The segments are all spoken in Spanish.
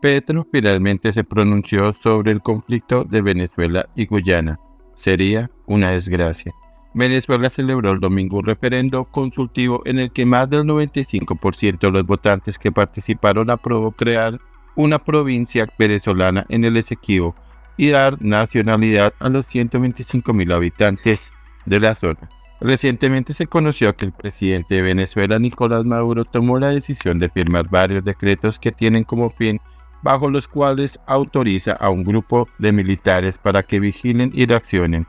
Petro finalmente se pronunció sobre el conflicto de Venezuela y Guyana. Sería una desgracia. Venezuela celebró el domingo un referendo consultivo en el que más del 95% de los votantes que participaron aprobó crear una provincia venezolana en el Esequibo y dar nacionalidad a los 125 mil habitantes de la zona. Recientemente se conoció que el presidente de Venezuela, Nicolás Maduro, tomó la decisión de firmar varios decretos que tienen como fin bajo los cuales autoriza a un grupo de militares para que vigilen y reaccionen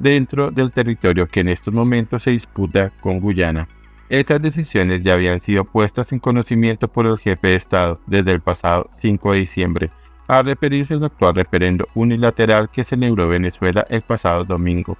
dentro del territorio que en estos momentos se disputa con Guyana. Estas decisiones ya habían sido puestas en conocimiento por el jefe de Estado desde el pasado 5 de diciembre, a referirse al actual referendo unilateral que celebró Venezuela el pasado domingo,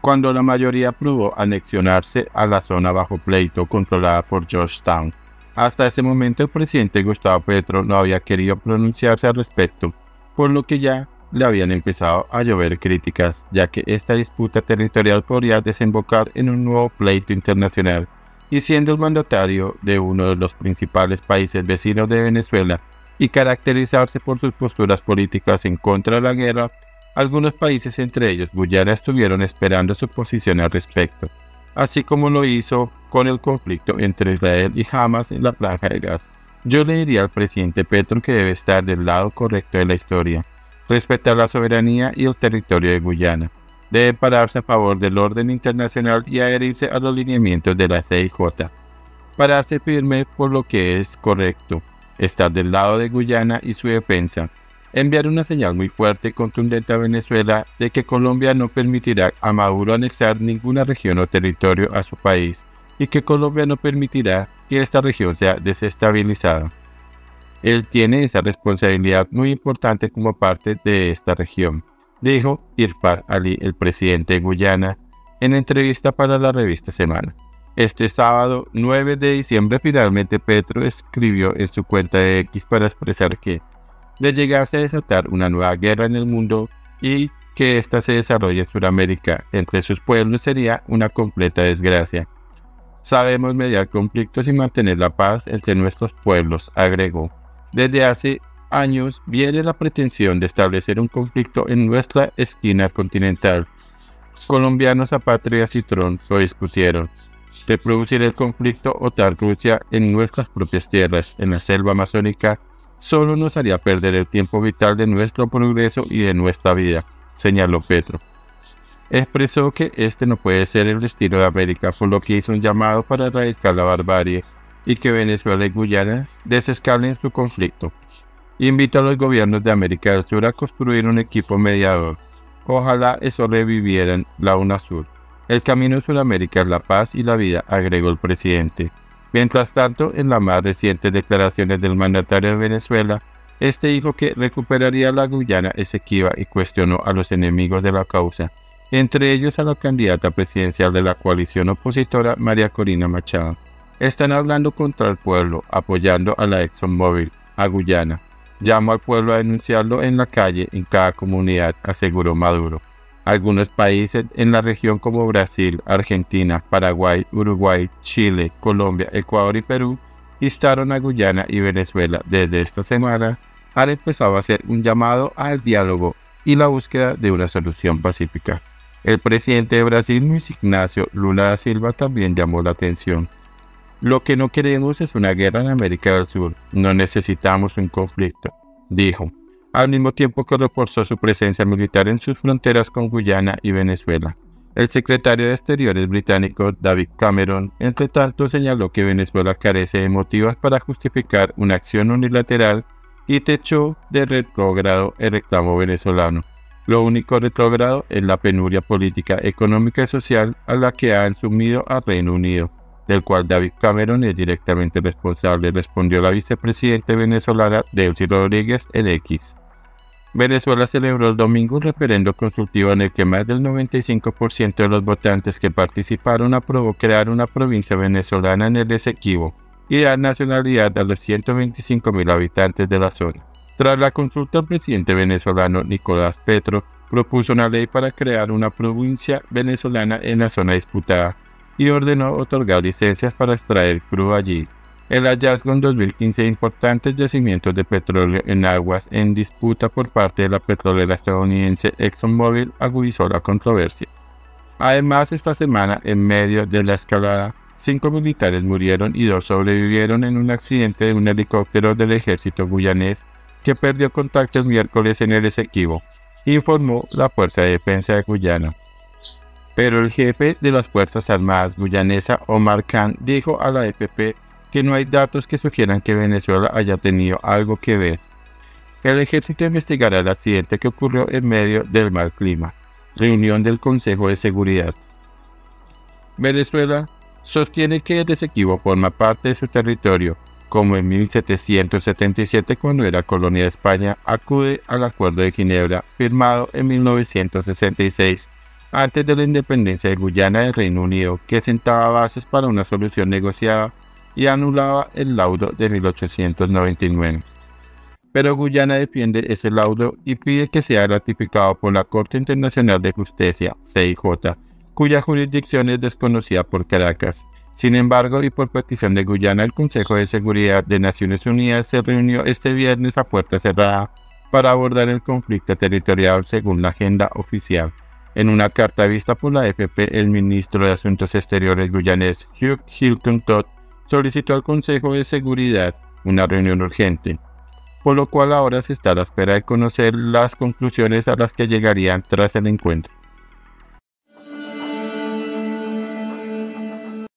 cuando la mayoría aprobó anexionarse a la zona bajo pleito controlada por Georgetown. Hasta ese momento el presidente Gustavo Petro no había querido pronunciarse al respecto, por lo que ya le habían empezado a llover críticas, ya que esta disputa territorial podría desembocar en un nuevo pleito internacional, y siendo el mandatario de uno de los principales países vecinos de Venezuela y caracterizarse por sus posturas políticas en contra de la guerra, algunos países, entre ellos Guyana, estuvieron esperando su posición al respecto, así como lo hizo con el conflicto entre Israel y Hamas en la franja de gas. Yo le diría al presidente Petro que debe estar del lado correcto de la historia, respetar la soberanía y el territorio de Guyana. Debe pararse a favor del orden internacional y adherirse a los lineamientos de la CIJ. Pararse firme por lo que es correcto, estar del lado de Guyana y su defensa. Enviar una señal muy fuerte y contundente a Venezuela de que Colombia no permitirá a Maduro anexar ninguna región o territorio a su país y que Colombia no permitirá que esta región sea desestabilizada. Él tiene esa responsabilidad muy importante como parte de esta región, dijo Irfan Ali, el presidente de Guyana, en entrevista para la revista Semana. Este sábado 9 de diciembre finalmente Petro escribió en su cuenta de X para expresar que, de llegarse a desatar una nueva guerra en el mundo y que ésta se desarrolle en Sudamérica entre sus pueblos sería una completa desgracia. Sabemos mediar conflictos y mantener la paz entre nuestros pueblos, agregó. Desde hace años viene la pretensión de establecer un conflicto en nuestra esquina continental. Colombianos, Apatria y Citrón lo dispusieron de producir el conflicto o Rusia en nuestras propias tierras, en la selva amazónica, solo nos haría perder el tiempo vital de nuestro progreso y de nuestra vida, señaló Petro. Expresó que este no puede ser el destino de América, por lo que hizo un llamado para erradicar la barbarie y que Venezuela y Guyana desescalen su conflicto. Invito a los gobiernos de América del Sur a construir un equipo mediador. Ojalá eso revivieran la UNASUR. El camino de Sudamérica es la paz y la vida, agregó el presidente. Mientras tanto, en las más recientes declaraciones del mandatario de Venezuela, este dijo que recuperaría la Guyana Esequiba y cuestionó a los enemigos de la causa, entre ellos a la candidata presidencial de la coalición opositora María Corina Machado. Están hablando contra el pueblo, apoyando a la ExxonMobil, a Guyana. Llamo al pueblo a denunciarlo en la calle, en cada comunidad, aseguró Maduro. Algunos países en la región como Brasil, Argentina, Paraguay, Uruguay, Chile, Colombia, Ecuador y Perú instaron a Guyana y Venezuela desde esta semana han empezado a hacer un llamado al diálogo y la búsqueda de una solución pacífica. El presidente de Brasil, Luis Ignacio Lula da Silva, también llamó la atención. Lo que no queremos es una guerra en América del Sur, no necesitamos un conflicto, dijo, al mismo tiempo que reforzó su presencia militar en sus fronteras con Guyana y Venezuela. El secretario de Exteriores británico David Cameron, entre tanto, señaló que Venezuela carece de motivos para justificar una acción unilateral y techó de retrógrado el reclamo venezolano. Lo único retrógrado es la penuria política, económica y social a la que ha sumido al Reino Unido del cual David Cameron es directamente responsable, respondió la vicepresidenta venezolana Delcy Rodríguez en X. Venezuela celebró el domingo un referendo consultivo en el que más del 95% de los votantes que participaron aprobó crear una provincia venezolana en el Esequibo y dar nacionalidad a los 125 mil habitantes de la zona. Tras la consulta, el presidente venezolano Nicolás Petro propuso una ley para crear una provincia venezolana en la zona disputada y ordenó otorgar licencias para extraer crudo allí. El hallazgo en 2015 de importantes yacimientos de petróleo en aguas en disputa por parte de la petrolera estadounidense ExxonMobil agudizó la controversia. Además, esta semana, en medio de la escalada, cinco militares murieron y dos sobrevivieron en un accidente de un helicóptero del ejército guyanés que perdió contacto el miércoles en el Esequibo, informó la Fuerza de Defensa de Guyana. Pero el jefe de las Fuerzas Armadas guyanesa, Omar Khan, dijo a la EPP que no hay datos que sugieran que Venezuela haya tenido algo que ver. El ejército investigará el accidente que ocurrió en medio del mal clima. Reunión del Consejo de Seguridad. Venezuela sostiene que el Esequibo forma parte de su territorio, como en 1777 cuando era colonia de España, acude al Acuerdo de Ginebra firmado en 1966 antes de la independencia de Guyana del Reino Unido, que sentaba bases para una solución negociada y anulaba el laudo de 1899. Pero Guyana defiende ese laudo y pide que sea ratificado por la Corte Internacional de Justicia, CIJ, cuya jurisdicción es desconocida por Caracas. Sin embargo, y por petición de Guyana, el Consejo de Seguridad de Naciones Unidas se reunió este viernes a puerta cerrada para abordar el conflicto territorial según la agenda oficial. En una carta vista por la FP, el ministro de Asuntos Exteriores guyanés Hugh Hilton Todd solicitó al Consejo de Seguridad una reunión urgente, por lo cual ahora se está a la espera de conocer las conclusiones a las que llegarían tras el encuentro.